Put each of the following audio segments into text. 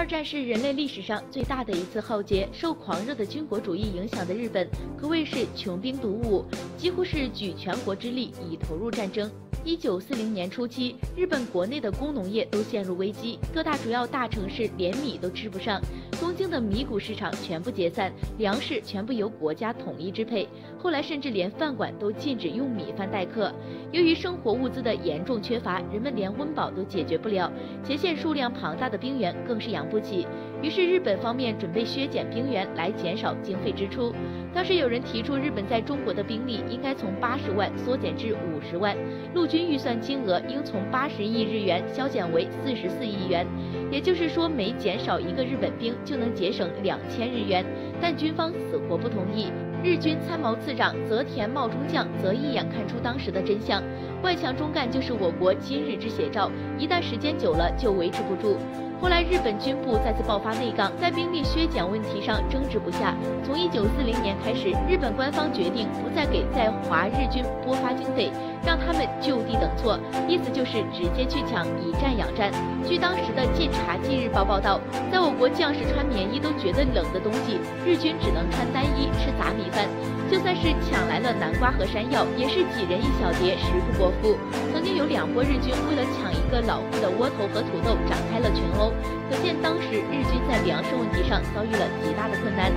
二战是人类历史上最大的一次浩劫，受狂热的军国主义影响的日本可谓是穷兵黩武，几乎是举全国之力以投入战争。一九四零年初期，日本国内的工农业都陷入危机，各大主要大城市连米都吃不上，东京的米谷市场全部解散，粮食全部由国家统一支配。后来甚至连饭馆都禁止用米饭待客。由于生活物资的严重缺乏，人们连温饱都解决不了，前线数量庞大的兵员更是养不起。于是日本方面准备削减兵员来减少经费支出。当时有人提出，日本在中国的兵力应该从八十万缩减至五十万，陆军预算金额应从八十亿日元削减为四十四亿元，也就是说每减少一个日本兵就能节省两千日元。但军方死活不同意。日军参谋次长泽田茂中将则一眼看出当时的真相：外强中干就是我国今日之写照，一旦时间久了就维持不住。后来，日本军部再次爆发内杠，在兵力削减问题上争执不下。从一九四零年开始，日本官方决定不再给在华日军拨发经费，让他们就地等错，意思就是直接去抢，以战养战。据当时的《晋察冀日报》报道，在我国将士穿棉衣都觉得冷的冬季，日军只能穿单衣吃杂米饭。就算是抢来了南瓜和山药，也是几人一小碟，食不果曾经有两拨日军为了抢一个老妇的窝头和土豆，展开了群殴。可见当时日军在粮食问题上遭遇了极大的困难。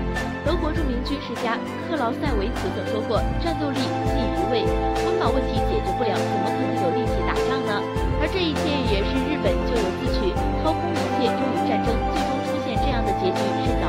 德国著名军事家克劳塞维茨曾说过：“战斗力系于位，温饱问题解决不了，怎么可能有力气打仗呢？”而这一切也是日本咎由自取，掏空一切用于战争，最终出现这样的结局。